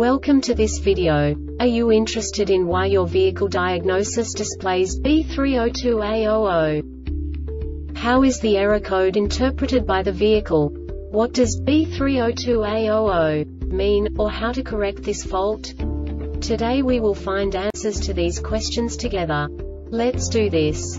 Welcome to this video. Are you interested in why your vehicle diagnosis displays B302A00? How is the error code interpreted by the vehicle? What does B302A00 mean, or how to correct this fault? Today we will find answers to these questions together. Let's do this.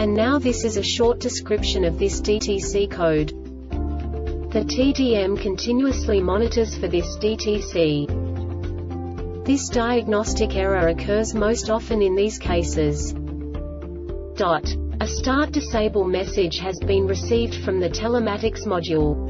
And now this is a short description of this DTC code. The TDM continuously monitors for this DTC. This diagnostic error occurs most often in these cases. Dot. A start disable message has been received from the telematics module.